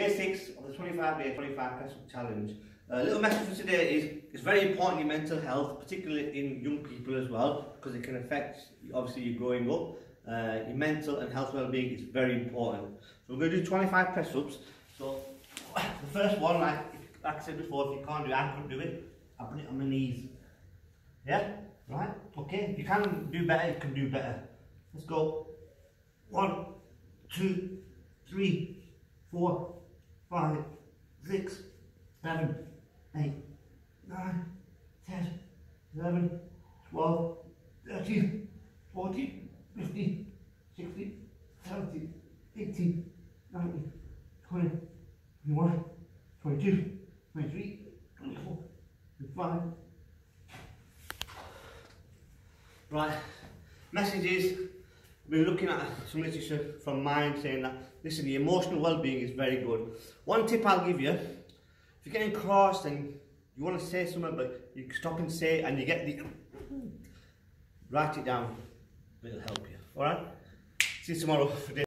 day six of the 25 day 25 press challenge. A uh, little message for today is it's very important your mental health, particularly in young people as well, because it can affect obviously you growing up. Uh, your mental and health well-being is very important. So we're going to do 25 press ups. So the first one, like, like I said before, if you can't do it, I couldn't do it. I put it on my knees. Yeah? Right? Okay? If you can do better, you can do better. Let's go. One, two, three, four, five, six, seven, eight, nine, ten, eleven, twelve, thirteen, fourteen, fifteen, sixteen, seventeen, eighteen, nineteen, twenty, twenty-one, twenty-two, twenty-three, twenty-four, twenty-five. Right. Message is we're looking at some literature from Mind saying that, listen, the emotional well-being is very good. One tip I'll give you, if you're getting crossed and you want to say something, but you stop and say and you get the... Write it down. It'll help you. Alright? See you tomorrow for